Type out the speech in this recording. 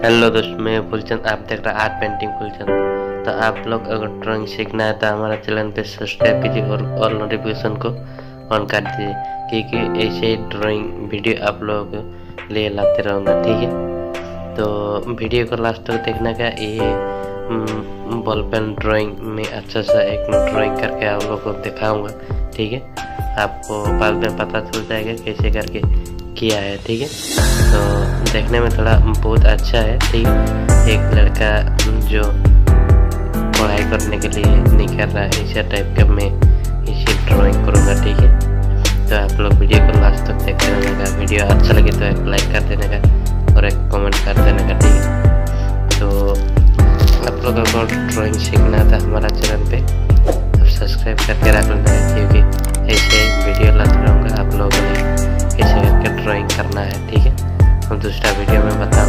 Hello दोस्त, मैं फुलचंद आप देख रहे आर्ट पेंटिंग फुलचंद तो आप लोग अगर ड्राइंग सीखना है तो हमारा चैनल पे सब्सक्राइब कीजिए और ऑल नोटिफिकेशन को ऑन कर दीजिए, क्योंकि ऐसे ही ड्राइंग वीडियो आप लोग लिए लाते रहूँगा, ठीक है? तो वीडियो को लास्ट तक देखना का ये बॉल पेन ड्राइंग में अच्छा सा एक ड्राइंग करके आप लोग को दिखाऊँगा, ठीक है? आपको बाद में पता चल जाएगा कैसे करके किया है, ठीक है? तो देखने में थोड़ा बहुत अच्छा है। ठीक, एक लड़का जो पढ़ाई करने के लिए नहीं कर रहा है, ऐसा टाइप का मैं इसे ड्राइंग करूँगा, ठीक है? तो आप लोग वीडियो को लास्ट तक देखते रहने का वीडियो अच्छा लगे तो एक लाइक कर देने का और एक कमेंट कर देने का, ठीक है? तो आप लोगों को ड्राइंग सीखना था हमारा चैनल पे। अब सब्सक्राइब करके रख लेना क्योंकि ऐसे वीडियो लाते रहूँगा आप लोगों ने कैसे करके ड्राइंग दूसरा वीडियो में बताऊँगा